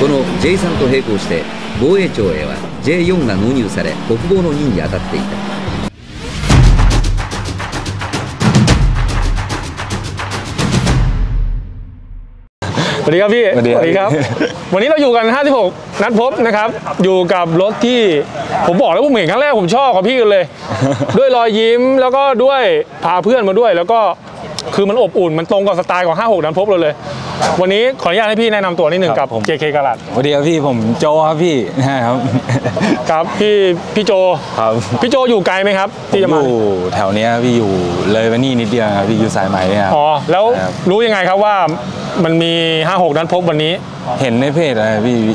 この J3 と並行して防衛庁へは J4 が納入され国防の任に当たっていた สวัสดีครับพี่ สวัสดีครับ ครับ วันนี้เราอยู่กัน 56 นัดพบนะครับ อยู่กับรถที่ผมบอกแล้วผมเห็นครั้งแรกผมชอบกับพี่กันเลย ด้วยรอยยิ้มแล้วก็ด้วยพาเพื่อนมาด้วย แล้วก็ คือมันอบอุ่นมันตรงกับสไตล์ของ 56 นัดพบเราเลย วันนี้ขออนุญาตให้พี่แนะนำตัวนิดหนึ่งครักับบผม JK กาลัดสวัสดีครับพี่ผมโจครับพี่นะครับ ครับพี่พี่โจครับพี่โจอยู่ไกลไหมครับที่จะอมายู่แถวเนี้ยพี่อยู่เลยไปนี่นิดเดียวครับพี่อยู่สายไหมเนี่ยครับ อ๋อแล้วครับ รู้ยังไงครับว่ามันมี 56 นัดพบวันนี้ เห็นในเพจอะไรพี่วิ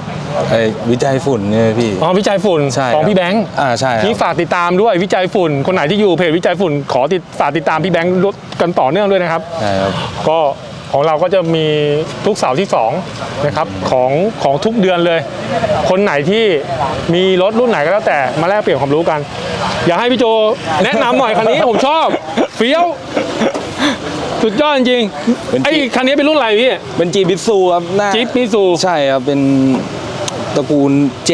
ไอ้วิจัยฝุ่นเนี่ยพี่ อ๋อวิจัยฝุ่นใช่ของครับพี่แบงค์อ่าใช่ครับนี่ฝากติดตามด้วยวิจัยฝุ่น คนไหนที่อยู่เพจวิจัยฝุ่นขอติดฝากติดตามพี่แบงค์กันต่อเนื่องด้วยนะครับใช่ครับก็ของเราก็จะมีทุกเสาร์ที่2นะครับของของทุกเดือนเลย คนไหนที่มีรถรุ่นไหนก็แล้วแต่มาแลกเปลี่ยนความรู้กัน อยากให้พี่โจแนะนำหน่อยคันนี้ผมชอบเฟี้ยวสุดยอดจริงเป็นๆไอ้ Jeep คันนี้เป็นรุ่นอะไรพี่ เป็นจีบิซูครับหน้าจิ๊บมิซูใช่ครับเป็น ตระกูลเจ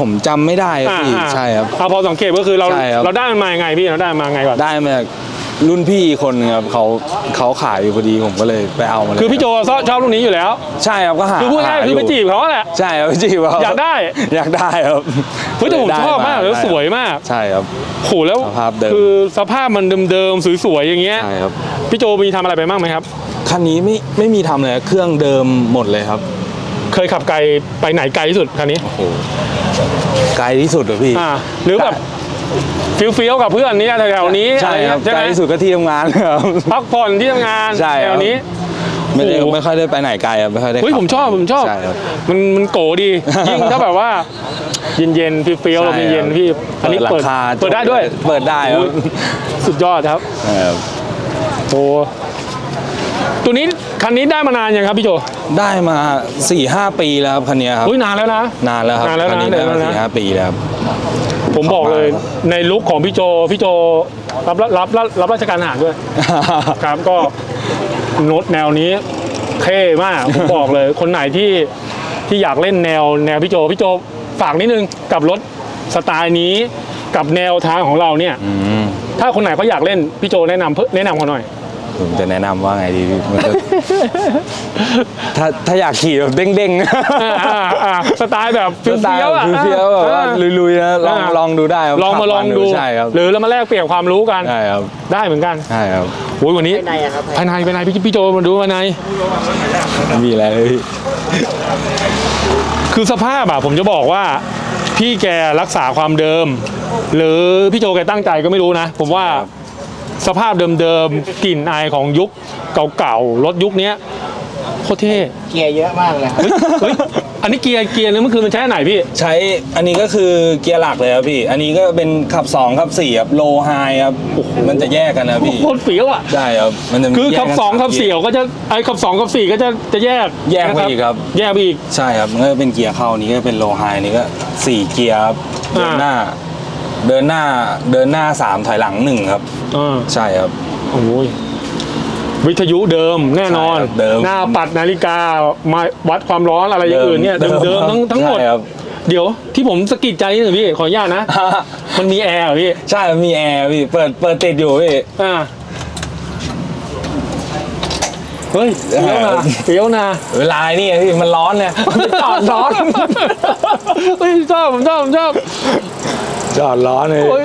ผมจำไม่ได้ครับพี่ใช่ครับ เอาพอสังเกตก็คือเราใช่ครับ เราได้มันมายังไงพี่เราได้มันมาไงก่อนได้มาจากรุ่นพี่คนนึงครับเขาเขาขายอยู่พอดีผมก็เลยไปเอามาเลยคือพี่โจชอบชอบรุ่นนี้อยู่แล้ว ใช่ครับก็หาคือพูดง่ายๆคือไปจีบเขาแหละ ใช่ครับไปจีบเขาอยากได้ อยากได้ครับเฮ้ยแต่ผมได้ชอบมากแล้วสวยมากใช่ครับ โหแล้วสภาพเดิม คือสภาพมันเดิมๆสวยๆอย่างเงี้ยใช่ครับ พี่โจมีทำอะไรไปบ้างไหมครับ คันนี้ไม่ไม่มีทำเลยเครื่องเดิมหมดเลยครับ เคยขับไกลไปไหนไกลที่สุดคันนี้ โอ้โหไกลที่สุดเหรอพี่อ่าหรือแบบ feel feel กับเพื่อนเนี่ยแถวๆนี้ใช่ครับใช่ไกไหลมที่สุดก็ที่ทำงานครับพักผ่อนที่ทำงานใช่ครับแถวนี้ไม่ได้โอ้โหไม่ค่อยได้ไปไหนไกลครับไม่ค่อยได้เฮ้ยขัผมชอบผมชอบใช่ครับมันมันก็ดียิ่งถ้าแบบว่า เย็นๆ feel feel ลมใช่เย็นครับๆพี่อันนี้เปิเปิดดราคาเปิดได้ด้วย เปิดได้ครับโอ้ยสุดยอดครับใช่ครับโอ้ ตัวนี้คันนี้ได้มานานยังครับพี่โจได้มาสี่ห้าปีแล้วครับคันนี้ครับอุ้ยนานแล้วนะนานแล้วครับนานแล้วนะคันนี้ได้มาเดี๋ยวนะสี่ห้าปีแล้วครับผมบอกเลยขอบคุณในลุคของพี่โจพี่โจรับรับรับรับราชการทหารด้วยครับก็โน้ตแนวนี้เท่มากผมบอกเลย คนไหนที่ที่อยากเล่นแนวแนวพี่โจพี่โจฝากนิดนึงกับรถสไตล์นี้กับแนวทางของเราเนี่ยอืมถ้าคนไหนเขาอยากเล่นพี่โจแนะนำเพิ่มแนะนำเขาหน่อย ผมจะแนะนำว่าไงดีพี่มันจะถ้าถ้าอยากขี่แบบเด้งๆอ่าอ่าอ่าสไตล์แบบสไตล์เฟี้ยวๆอะเฟี้ยวๆแบบว่าอ่า ลุยๆนะลองอ่า ลองดูได้ครับลองมาลองดู ใช่ครับหรือเรามาแลกเปลี่ยนความรู้กัน ใช่ครับได้เหมือนกันใช่ครับโอ้ยวันนี้ภายในภายในภายในพี่พี่โจมาดูภายในไม่มีอะไรเลยพี่คือสภาพอะผมจะบอกว่าพี่แกรักษาความเดิม หรือพี่โจแกตั้งใจก็ไม่รู้นะ ผมว่า สภาพเดิมๆกลิ่นอายของยุคเก่าๆรถยุคเนี้ยโคตรเท่เกียร์เยอะมากเลยเฮ้ยเฮ้ยอันนี้เกียร์เกียร์นี่มันคือมันใช้อันไหนพี่ ใช้อันนี้ก็คือเกียร์หลักเลยครับพี่ อันนี้ก็เป็นขับ2ขับ4ครับโลไฮครับมันจะแยกกันนะพี่โคตรเฟี้ยวอะใช่ครับมันจะมีคือแยกขับกันสองขับามสี่เกียร์ก็จะไอ้ขับสองขับสี่ก็จะจะแยกแยกไปนะอีกครับ แยกไปอีกใช่ครับมันก็เป็นเกียร์เข้านี้ก็เป็นโลไฮนี่ก็สี่เกียร์ครับเดินอ่าหน้า เดินหน้าเดินหน้าสามถอยหลังหนึ่งครับอ่าใช่ครับ โอ้ยวิทยุเดิมแน่นอน ใช่ครับเดิม หน้าปัดนาฬิกามาวัดความร้อนอะไรอย่างอื่นเนี่ยเดิเดิมมๆทั้งทั้งหมด ใช่ครับ เดี๋ยวที่ผมสะกิดใจนิดหนึ่งพี่ขออนุญาตนะ มันมีแอร์เหรอพี่ใช่มันมีแอร์พี่เปิดเปิดติดอยู่พี่ อ่าเฮ้ยเฟี้ยวนะเฟี้ยวนะ เวลานี่ไงพี่มันร้อนเนี่ยมันจอดร้อน เฮ้ยชอบผมชอบผมชอบจอดร้อนเลยโอ้ย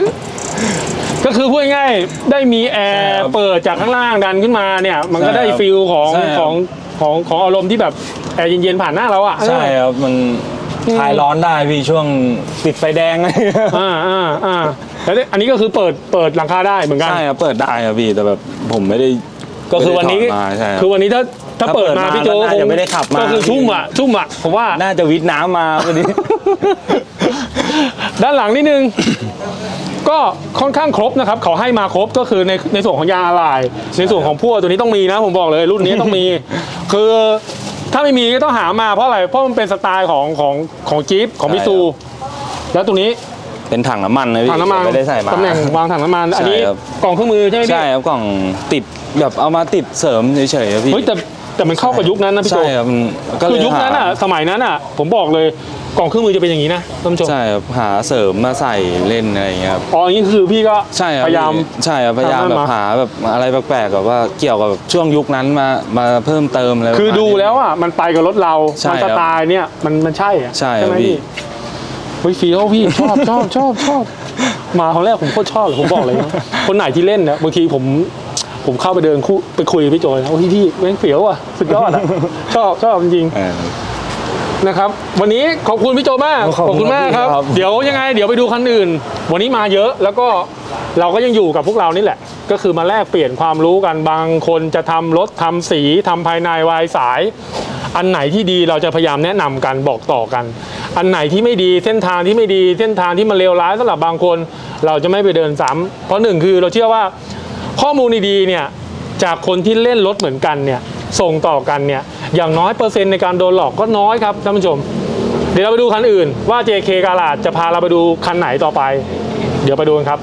ก็คือพูดง่ายๆได้มีแอใช่ครับเปิดจากข้างล่างดันขึ้นมาเนี่ย มันก็ใช่ได้ครับ feel ของใช่ครับของของของอารมณ์ที่แบบแอร์เย็นๆผ่านหน้าเราอะใช่ครับมันคลายร้อนได้พี่ช่วงติดไฟแดงอ่าอ่าอ่าแล้วเนี่ยอันนี้ก็คือเปิดเปิดหลังคาได้เหมือนกันใช่ครับเปิดได้ครับพี่แต่แบบผมไม่ได้ก็คือวันนี้ไม่ได้ถอดมาใช่ครับคือวันนี้ถ้าถ้าถ้าเปิดเปิดมามาพี่โจก็น่าจะไม่ได้ขับมาก็คือชุ่มอะชุ่มอะผมว่าน่าจะวิทย์น้ำมาพอดี ด้านหลังนิดนึง ก็ค่อนข้างครบนะครับ เขาให้มาครบก็คือในในส่วนของยางอะไหล่ในส่วนของพั่วตัวนี้ต้องมีนะ ผมบอกเลยรุ่นนี้ต้องมี คือถ้าไม่มีก็ต้องหามาเพราะอะไรเพราะมันเป็นสไตล์ของของของจี๊ปของมิซูใช่คแล้วตัวนี้เป็นถังน้ำมันนะพี่ถังน้ำมันไม่ได้ใส่มาตำแหน่งวางถังน้ำมันอันนี้ใช่ครับกล่องเครื่องมือใช่ไหมพี่ใช่ครับกล่องติดแบบเอามาติดเสริมเฉยๆครับพี่เฮ้ยแต่แต่มันเข้ากับยุคนั้นนะพี่โจใช่ครับมันก็เลคือยยุคนั้นอะหาสมัยนั้นอะ ผมบอกเลย กล่องเครื่องมือจะเป็นอย่างนี้นะท่านผู้ชมใช่ครับหาเสริมมาใส่เล่นอะไรอย่างเงี้ยครับอ๋ออย่างนี้คือพี่ก็ใช่ครับพยายามใช่ครับพยายามทำให้แบบมาหาแบบอะไรแปลกๆแบบว่าเกี่ยวกับช่วงยุคนั้นมามาเพิ่มเติมอะไรคือประมาณดูนี้แล้วอะมันไปกับรถเราใช่มันคสรับไตล์เนี่ยมันมันใช่อะใช่ครับไหมพี่เฮ้ยฟีลพี่ชอบชอบชอบชอบมาครั้งแรกผมโคตรชอบเลยผมบอกเลยนะคนไหนที่เล่นเนี่ยบางทีผมผมเข้าไปเดินคู่ไปคุยกับพี่โจนะโอ้ยพี่แม่งเฟี้ยวอะสุดยอดอะชอบชอบจริงเออๆ นะครับ วันนี้ขอบคุณพี่โจมาก ขอบคุณมากครับครับ เดี๋ยวยังไง เดี๋ยวไปดูคันอื่น วันนี้มาเยอะแล้วก็เราก็ยังอยู่กับพวกเรานี่แหละ ก็คือมาแลกเปลี่ยนความรู้กันบางคนจะทำรถทำสีทำภายในวายสาย อันไหนที่ดีเราจะพยายามแนะนำกันบอกต่อกัน อันไหนที่ไม่ดีเส้นทางที่ไม่ดีเส้นทางที่มันเลวร้ายสำหรับบางคน เราจะไม่ไปเดินซ้ำเพราะหนึ่งคือเราเชื่อว่าข้อมูลดีๆเนี่ยจากคนที่เล่นรถเหมือนกันเนี่ยส่งต่อกันเนี่ย อย่างน้อยเปอร์เซ็นต์ในการโดนหลอกก็น้อยครับท่านผู้ชม เดี๋ยวเราไปดูคันอื่นว่า JK กาลาดจะพาเราไปดูคันไหนต่อไป เดี๋ยวไปดูกันครับ